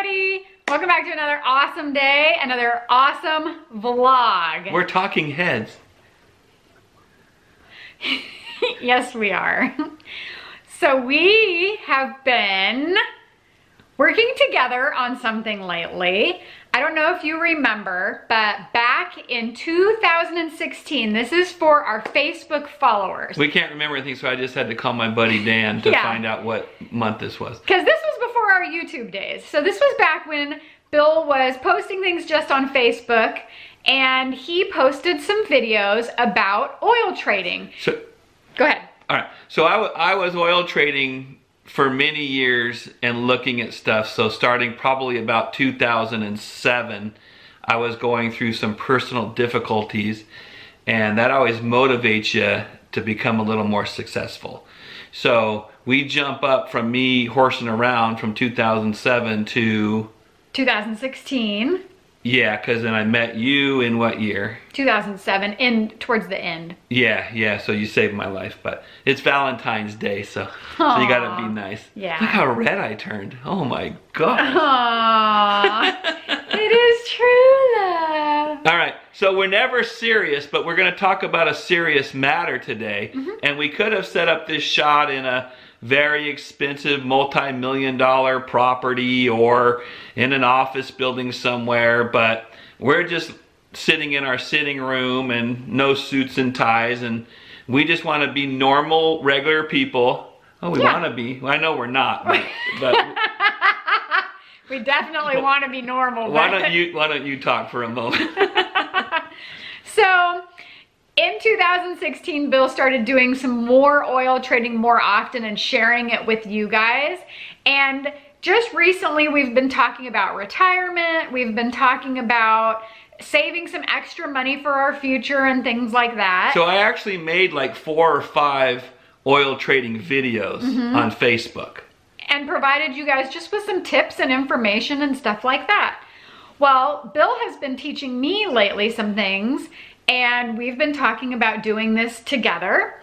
everybody. Welcome back to another awesome day, another awesome vlog. We're talking heads. yes, we are. So we have been working together on something lately. I don't know if you remember, but back in 2016, this is for our Facebook followers. We can't remember anything, so I just had to call my buddy Dan to Yeah. find out what month this was. Because this was before our YouTube days. So this was back when Bill was posting things just on Facebook and he posted some videos about oil trading. So, Go ahead. all right. So I, I was oil trading for many years and looking at stuff. So starting probably about 2007, I was going through some personal difficulties, and that always motivates you to become a little more successful. So we jump up from me horsing around from 2007 to 2016, yeah, because then I met you in what year? 2007, in towards the end. Yeah, yeah. So you saved my life, but it's Valentine's Day, so so you gotta be nice. Yeah. Look how red I turned. Oh my god. Aww, it is true though. All right. So we're never serious, but we're gonna talk about a serious matter today, Mm-hmm. and we could have set up this shot in a very expensive multi-million dollar property or in an office building somewhere, but we're just sitting in our sitting room and no suits and ties and we just want to be normal regular people. Oh, we Yeah. want to be. I know we're not, but, but We definitely want to be normal. why don't you why don't you talk for a moment? So in 2016, Bill started doing some more oil trading more often and sharing it with you guys. And just recently, we've been talking about retirement. We've been talking about saving some extra money for our future and things like that. So I actually made like four or five oil trading videos Mm-hmm. on Facebook. and provided you guys just with some tips and information and stuff like that. Well, Bill has been teaching me lately some things, and we've been talking about doing this together.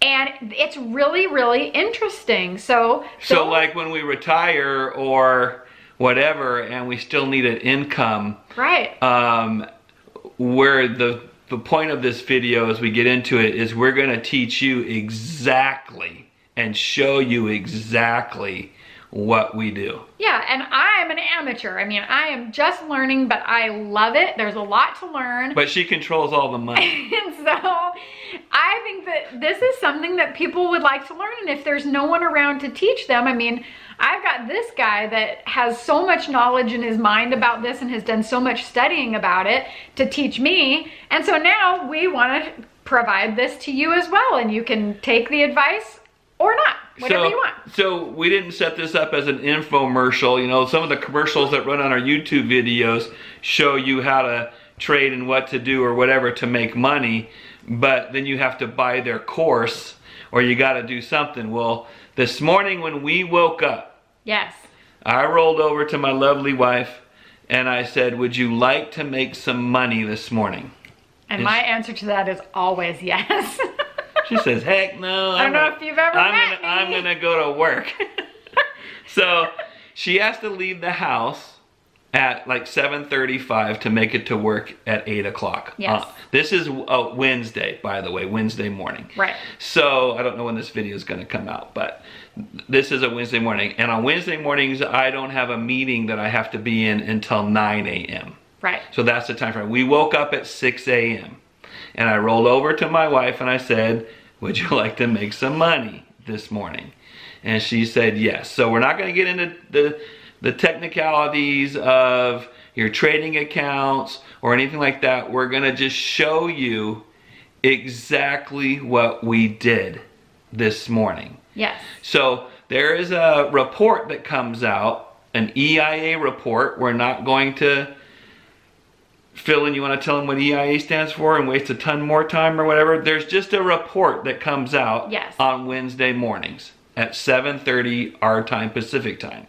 And it's really, really interesting. So, So like when we retire or whatever and we still need an income, right. um, where the the point of this video as we get into it is we're going to teach you exactly and show you exactly what we do. Yeah, and I'm an amateur. I mean, I am just learning, but I love it. There's a lot to learn. But she controls all the money. And so I think that this is something that people would like to learn. And if there's no one around to teach them, I mean, I've got this guy that has so much knowledge in his mind about this and has done so much studying about it to teach me. And so now we want to provide this to you as well. And you can take the advice or not, whatever so, you want. So we didn't set this up as an infomercial. You know, some of the commercials that run on our YouTube videos show you how to trade and what to do or whatever to make money, but then you have to buy their course or you got to do something. Well, this morning when we woke up, Yes. I rolled over to my lovely wife and I said, "Would you like to make some money this morning?" And Yes. my answer to that is always yes. She says, "Heck no." I don't I'm know gonna- if you've ever I'm met gonna, I'm gonna go to work. so she has to leave the house at like 7:35 to make it to work at 8 o'clock. Yes. this is uh, Wednesday, by the way, Wednesday morning. right. So I don't know when this video is going to come out, but this is a Wednesday morning, and on Wednesday mornings I don't have a meeting that I have to be in until 9 a.m. Right. So that's the time frame. We woke up at 6 a.m. And I rolled over to my wife and I said, Would you like to make some money this morning? And she said yes. So we're not going to get into the, the technicalities of your trading accounts or anything like that. We're going to just show you exactly what we did this morning. Yes. So there is a report that comes out, an EIA report. We're not going to fill in. You want to tell them what EIA stands for and waste a ton more time or whatever? There's just a report that comes out Yes. on Wednesday mornings at 7:30 our time Pacific time.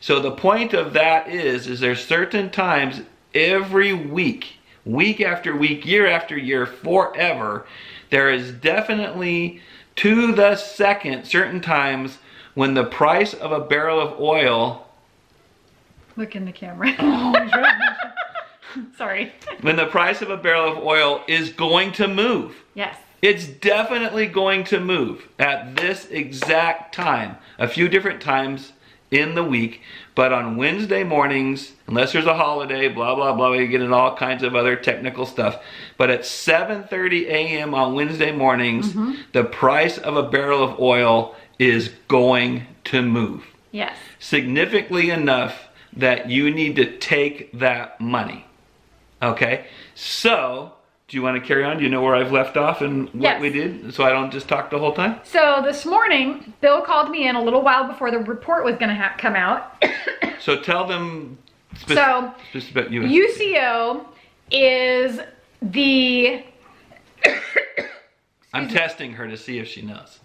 So the point of that is is there's certain times every week, week after week, year after year, forever, there is definitely to the second certain times when the price of a barrel of oil Look in the camera. Sorry. when the price of a barrel of oil is going to move. Yes. It's definitely going to move at this exact time. A few different times in the week, but on Wednesday mornings, unless there's a holiday, blah blah blah, we get into all kinds of other technical stuff. But at 7:30 a.m. on Wednesday mornings, Mm-hmm. the price of a barrel of oil is going to move Yes. significantly enough that you need to take that money. Okay? So, do you want to carry on? Do you know where I've left off and what Yes. we did? So I don't just talk the whole time? So this morning, Bill called me in a little while before the report was going to ha- come out. So tell them So, just about you. UCO is the I'm testing her to see if she knows.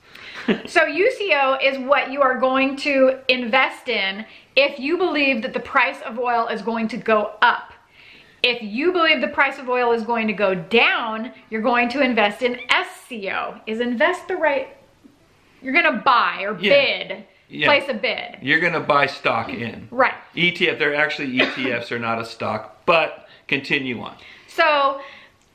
so UCO is what you are going to invest in if you believe that the price of oil is going to go up. If you believe the price of oil is going to go down, you're going to invest in SCO. Is invest the right? You're going to buy or Yeah. bid, Yeah. place a bid. You're going to buy stock in. Right. ETF, they're actually ETFs, they're not a stock, but continue on. So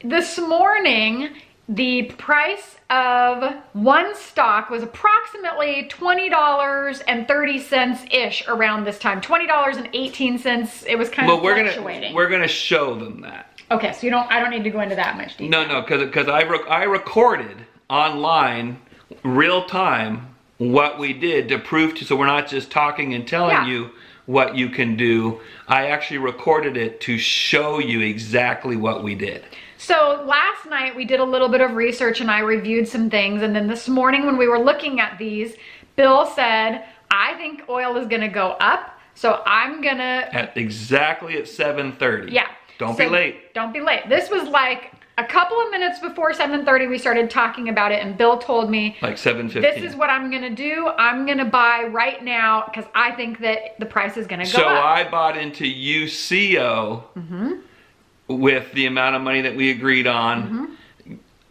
this morning, the price of one stock was approximately $20.30 ish around this time. $20.18. It was kind But of we're Gonna, we're going to show them that. okay, so you don't I don't need to go into that much detail. No, no, because because I rec- I recorded online, real time, what we did to prove to. So we're not just talking and telling Yeah. you what you can do. I actually recorded it to show you exactly what we did. So last night we did a little bit of research and I reviewed some things. And then this morning when we were looking at these, Bill said, I think oil is gonna go up. So I'm gonna At exactly at seven thirty. Yeah. Don't So be late. Don't be late. This was like a couple of minutes before 7:30 we started talking about it and Bill told me Like seven this is what I'm going to do. I'm going to buy right now cuz I think that the price is going to go So up. I bought into UCO Mm-hmm. with the amount of money that we agreed on. Mm-hmm.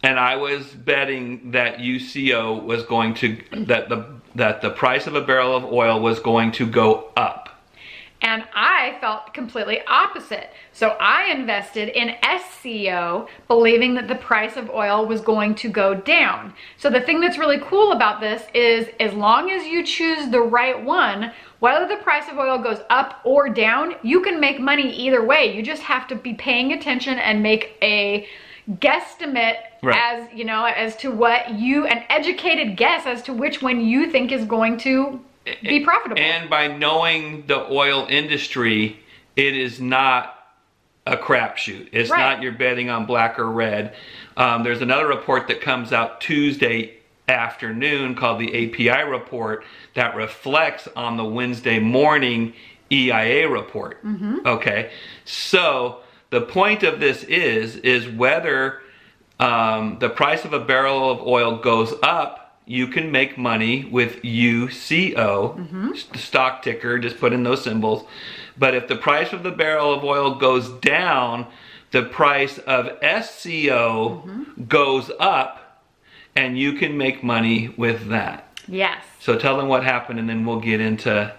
And I was betting that UCO was going to that the that the price of a barrel of oil was going to go up. And I felt completely opposite. So I invested in SCO, believing that the price of oil was going to go down. So the thing that's really cool about this is as long as you choose the right one, whether the price of oil goes up or down, you can make money either way. You just have to be paying attention and make a guesstimate Right. as, you know, as to what you, an educated guess as to which one you think is going to be profitable. And by knowing the oil industry, it is not a crapshoot. It's Right. not you're betting on black or red. Um, there's another report that comes out Tuesday afternoon called the API report that reflects on the Wednesday morning EIA report. Okay, so the point of this is is whether um, the price of a barrel of oil goes up, you can make money with UCO, mm-hmm. s- stock ticker, just put in those symbols. But if the price of the barrel of oil goes down, the price of SCO mm-hmm. goes up, and you can make money with that. yes. So tell them what happened, and then we'll get into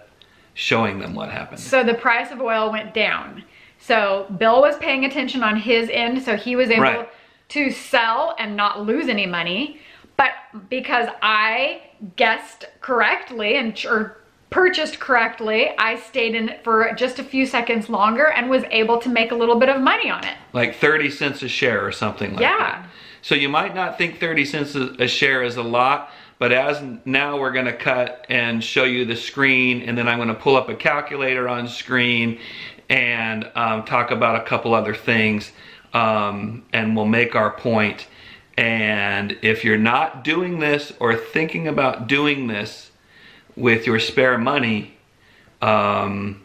showing them what happened. So the price of oil went down. So Bill was paying attention on his end, so he was able Right. to sell and not lose any money. But because I guessed correctly and or purchased correctly, I stayed in it for just a few seconds longer and was able to make a little bit of money on it. like 30 cents a share or something like Yeah. that. So you might not think 30 cents a share is a lot, but as now we're going to cut and show you the screen, and then I'm going to pull up a calculator on screen and um, talk about a couple other things, um, and we'll make our point. And if you're not doing this or thinking about doing this with your spare money, um,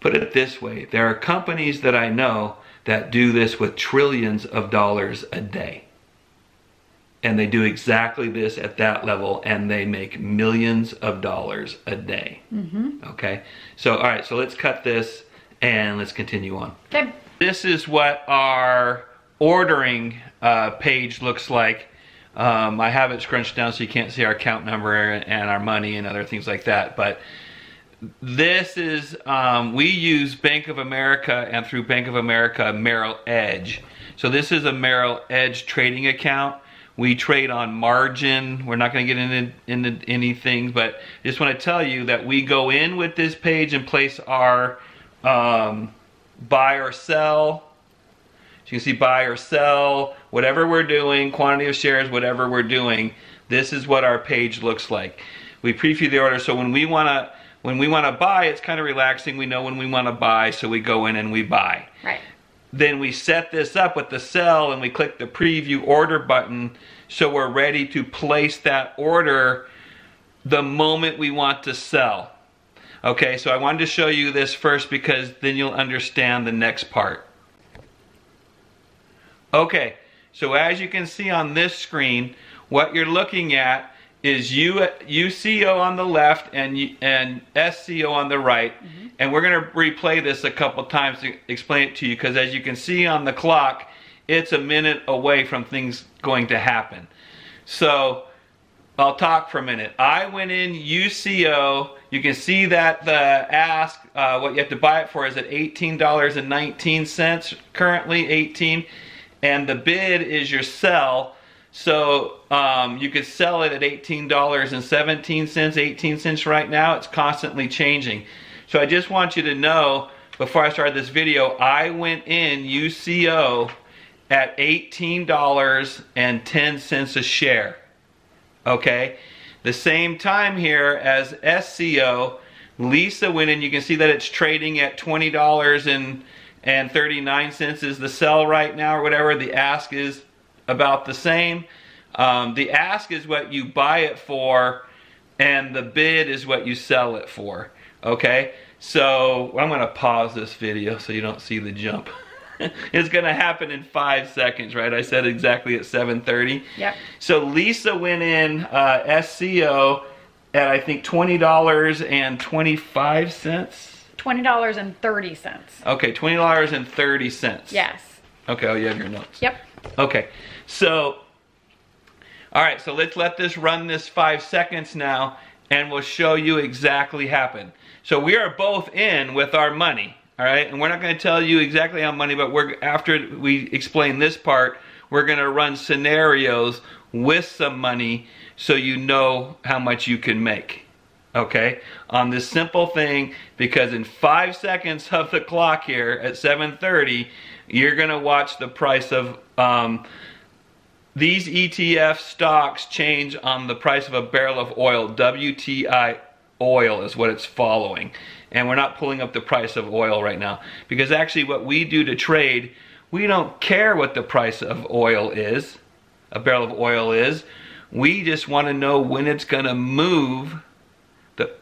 put it this way there are companies that I know that do this with trillions of dollars a day. And they do exactly this at that level and they make millions of dollars a day. Mm-hmm. Okay? So, all right, so let's cut this and let's continue on. Okay. This is what our ordering uh, page looks like. Um, I have it scrunched down so you can't see our account number and our money and other things like that. But this is, um, we use Bank of America and through Bank of America Merrill Edge. So this is a Merrill Edge trading account. We trade on margin. We're not going to get into, into anything, but just want to tell you that we go in with this page and place our um, buy or sell. So you can see buy or sell, whatever we're doing, quantity of shares, whatever we're doing. This is what our page looks like. We preview the order, so when we want to when we want to buy, it's kind of relaxing. We know when we want to buy, so we go in and we buy. Right. Then we set this up with the sell and we click the preview order button so we're ready to place that order the moment we want to sell. Okay, so I wanted to show you this first because then you'll understand the next part. Okay, so as you can see on this screen, what you're looking at is U, UCO on the left and, and SCO on the right. Mm -hmm. And we're going to replay this a couple times to explain it to you because as you can see on the clock, it's a minute away from things going to happen. So I'll talk for a minute. I went in UCO. You can see that the ask, uh, what you have to buy it for is at $18.19 currently, 18 and the bid is your sell so um, you could sell it at $18.17, 18 cents right now. It's constantly changing. So I just want you to know, before I start this video, I went in UCO at $18.10 a share. Okay? The same time here as SCO, Lisa went in, you can see that it's trading at $20 and, and 39 cents is the sell right now or whatever. The ask is about the same. Um, the ask is what you buy it for, and the bid is what you sell it for. Okay? So I'm going to pause this video so you don't see the jump. it's going to happen in five seconds, right? I said exactly at 7.30. Yep. So Lisa went in uh, SCO at, I think, $20.25. $20.30. Okay, $20.30. Yes. Okay, oh, you have your notes. Yep. Okay, so, all right, so let's let this run this five seconds now and we'll show you exactly happen. So we are both in with our money, all right? And we're not gonna tell you exactly how money, but we're after we explain this part, we're gonna run scenarios with some money so you know how much you can make okay, on this simple thing because in five seconds of the clock here at 7.30, you're going to watch the price of um, these ETF stocks change on the price of a barrel of oil. WTI oil is what it's following. And we're not pulling up the price of oil right now. Because actually what we do to trade, we don't care what the price of oil is, a barrel of oil is. We just want to know when it's going to move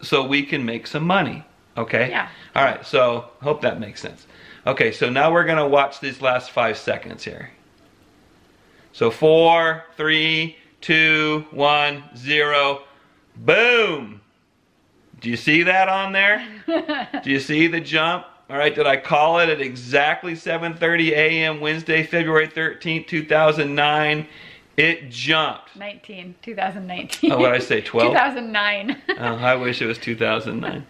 so we can make some money. Okay? Yeah. All right, so hope that makes sense. Okay, so now we're going to watch these last five seconds here. So four, three, two, one, zero, boom. Do you see that on there? Do you see the jump? All right, did I call it at exactly 7.30 a.m. Wednesday, February 13th, 2009? It jumped. 19, 2019. Oh, what did I say, 12? 2009. oh, I wish it was 2009.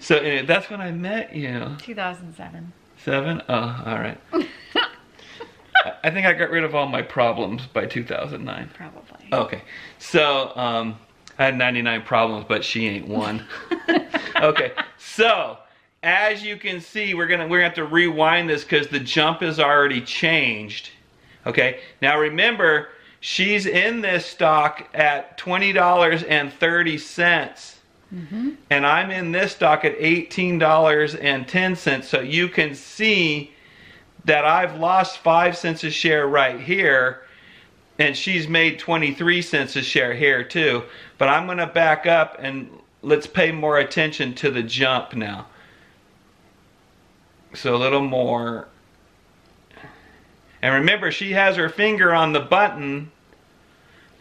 so anyway, that's when I met you. 2007. Seven? Oh, all right. I think I got rid of all my problems by 2009. Probably. Okay. So, um, I had 99 problems, but she ain't one. okay. So, as you can see, we're gonna we're gonna have to rewind this because the jump is already changed. Okay. Now remember, she's in this stock at twenty dollars and thirty cents. Mm-hmm. And I'm in this stock at $18.10. So you can see that I've lost 5 cents a share right here. And she's made 23 cents a share here too. But I'm going to back up and let's pay more attention to the jump now. So a little more. And remember, she has her finger on the button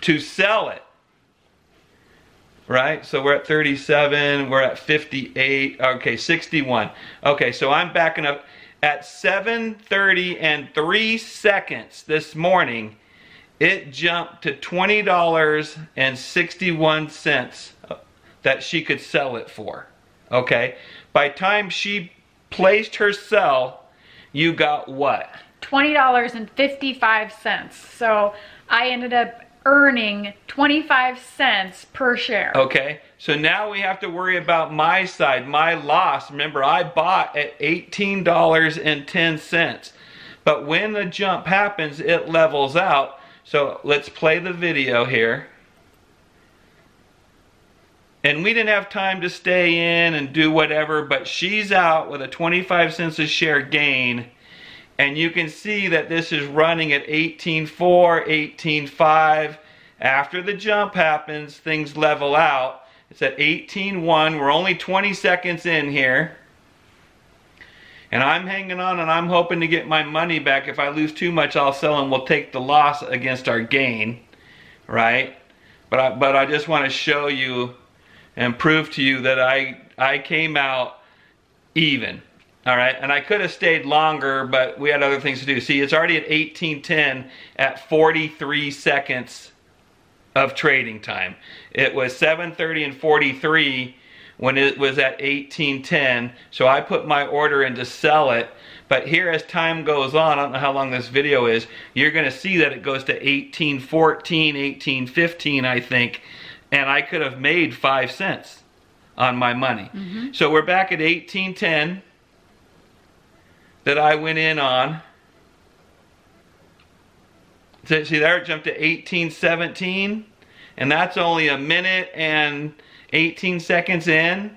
to sell it right? So we're at 37, we're at 58, okay, 61. Okay, so I'm backing up at 7:30 and 3 seconds this morning. It jumped to $20.61 that she could sell it for. Okay? By time she placed her sell, you got what? $20.55. So I ended up earning 25 cents per share. Okay, so now we have to worry about my side, my loss. Remember, I bought at $18.10. But when the jump happens, it levels out. So let's play the video here. And we didn't have time to stay in and do whatever, but she's out with a 25 cents a share gain. And you can see that this is running at 18.4, 18.5. After the jump happens, things level out. It's at 18.1. We're only 20 seconds in here. And I'm hanging on and I'm hoping to get my money back. If I lose too much, I'll sell and we'll take the loss against our gain, right? But I, but I just want to show you and prove to you that I, I came out even. All right, and I could have stayed longer, but we had other things to do. See, it's already at 1810 at 43 seconds of trading time. It was 7:30 and 43 when it was at 1810. So I put my order in to sell it. But here as time goes on, I don't know how long this video is, you're going to see that it goes to 1814, 1815, I think. And I could have made 5 cents on my money. Mm -hmm. So we're back at 1810 that I went in on. See there, it jumped to 1817, and that's only a minute and 18 seconds in,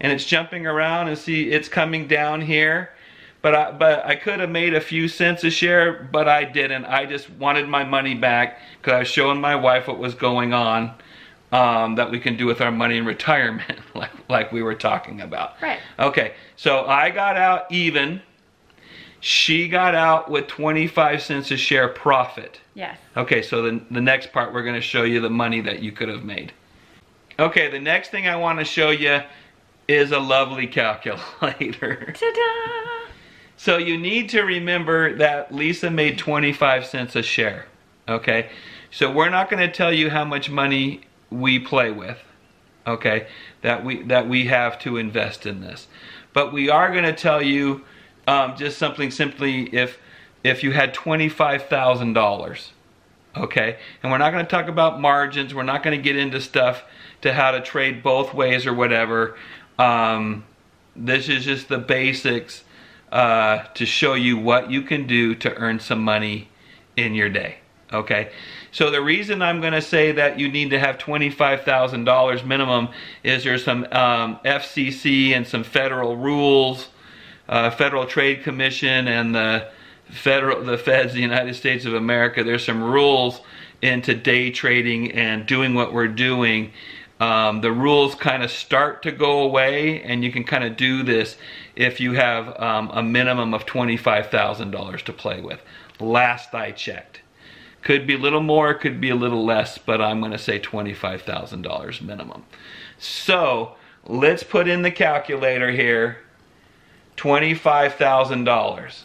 and it's jumping around, and see it's coming down here. But I, but I could have made a few cents a share, but I didn't. I just wanted my money back because I was showing my wife what was going on um, that we can do with our money in retirement, like, like we were talking about. Right. Okay, so I got out even she got out with 25 cents a share profit. Yes. Okay, so the, the next part we're going to show you the money that you could have made. Okay, the next thing I want to show you is a lovely calculator. Ta-da! So you need to remember that Lisa made 25 cents a share. Okay, so we're not going to tell you how much money we play with. Okay, that we that we have to invest in this, but we are going to tell you um, just something simply if if you had $25,000 okay? And we're not going to talk about margins we're not going to get into stuff to how to trade both ways or whatever. Um, this is just the basics uh, to show you what you can do to earn some money in your day okay? So the reason I'm going to say that you need to have $25,000 minimum is there's some um, FCC and some federal rules uh, Federal Trade Commission and the federal the feds the united states of america. There's some rules into day trading and doing what we're doing. Um, the rules kind of start to go away and you can kind of do this if you have um, a minimum of $25000 to play with. Last i checked. Could be a little more could be a little less but i'm going to say $25000 minimum. So let's put in the calculator here $25,000.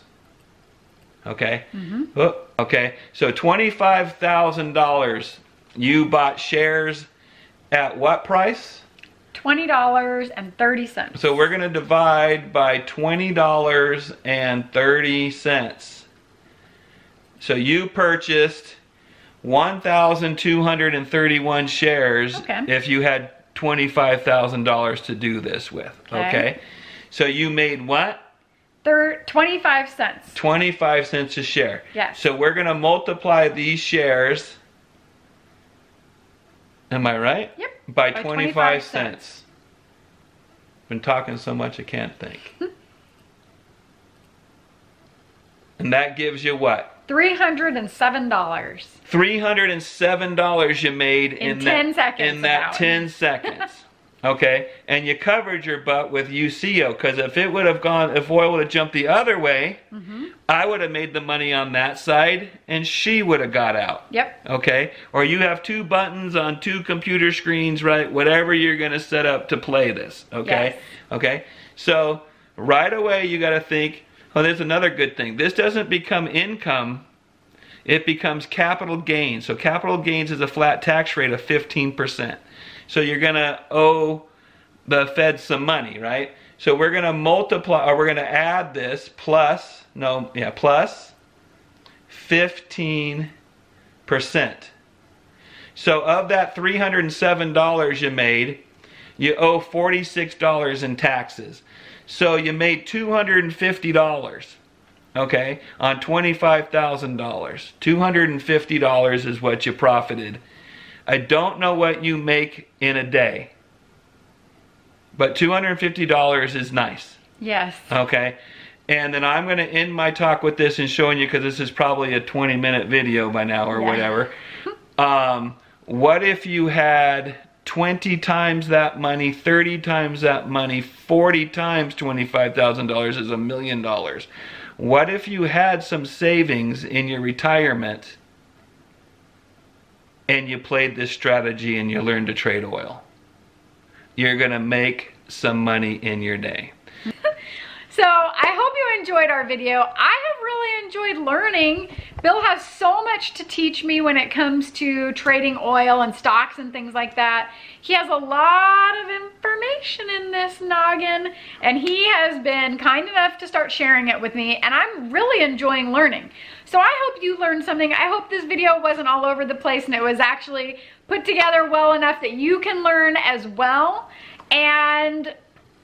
Okay? Mm-hmm. Oh, okay. So $25,000 you bought shares at what price? $20.30. So we're going to divide by $20.30. So you purchased 1,231 shares okay. if you had $25,000 to do this with. Okay. okay? So you made what? Thir 25 cents. 25 cents a share. Yes. So we're going to multiply these shares. Am I right? Yep. By, by 25, 25 cents. cents. Been talking so much I can't think. and that gives you what? $307. $307 you made in, in 10 that, seconds. In that 10 seconds. Okay, and you covered your butt with UCO because if it would have gone, if oil would have jumped the other way, mm-hmm. I would have made the money on that side and she would have got out. Yep. Okay, or you have two buttons on two computer screens, right? Whatever you're going to set up to play this. Okay, yes. okay, so right away you got to think, oh, there's another good thing. This doesn't become income. It becomes capital gains. So capital gains is a flat tax rate of 15%. So you're going to owe the Fed some money, right? So we're going to multiply, or we're going to add this plus, no, yeah, plus 15%. So of that $307 you made, you owe $46 in taxes. So you made $250, okay, on $25,000. $250 is what you profited. I don't know what you make in a day, but $250 is nice. Yes. Okay. And then I'm going to end my talk with this and showing you because this is probably a 20 minute video by now or Yeah. whatever. Um, what if you had 20 times that money, 30 times that money, 40 times $25,000 is a million dollars? What if you had some savings in your retirement and you played this strategy and you learned to trade oil? You're going to make some money in your day. So I hope you enjoyed our video. I have really enjoyed learning. Bill has so much to teach me when it comes to trading oil and stocks and things like that. He has a lot of information in this noggin and he has been kind enough to start sharing it with me and I'm really enjoying learning. So I hope you learned something. I hope this video wasn't all over the place and it was actually put together well enough that you can learn as well and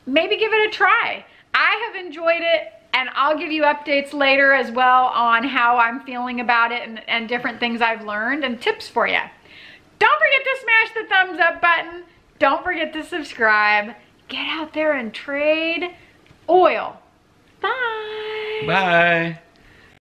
maybe give it a try. I have enjoyed it and I'll give you updates later as well on how I'm feeling about it and, and different things I've learned and tips for you. Don't forget to smash the thumbs up button. Don't forget to subscribe. Get out there and trade oil. Bye. Bye.